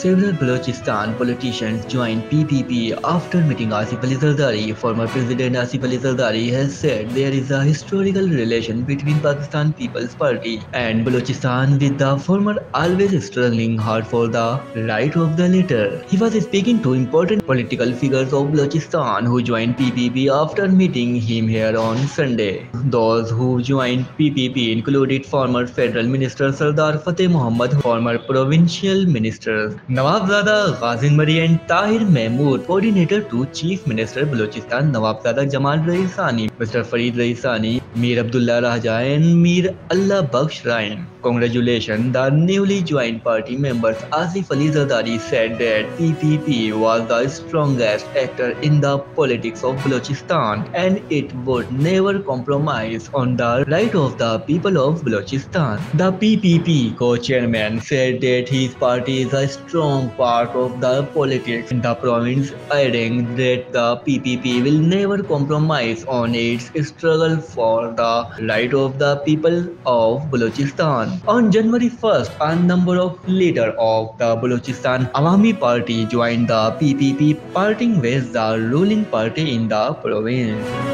Several Balochistan politicians joined PPP after meeting Asif Ali Zardari. Former President Asif Ali Zardari has said there is a historical relation between Pakistan People's Party and Balochistan with the former always struggling hard for the right of the latter. He was speaking to important political figures of Balochistan who joined PPP after meeting him here on Sunday. Those who joined PPP included former Federal Minister Sardar Fateh Muhammad, former Provincial Ministers Nawabzada Ghazin Marri and Tahir Mahmood coordinator to chief minister Balochistan Nawabzada Jamal Raisani, mister Farid Raisani. Mir Abdullah Raja and Mir Allah Baksh Ryan. Congratulations, the newly joined party members Asif Ali Zardari said that PPP was the strongest actor in the politics of Balochistan and it would never compromise on the right of the people of Balochistan. The PPP co-chairman said that his party is a strong part of the politics in the province, adding that the PPP will never compromise on its struggle for the right of the people of Balochistan. On January 1st, a number of leaders of the Balochistan Awami Party joined the PPP, parting with the ruling party in the province.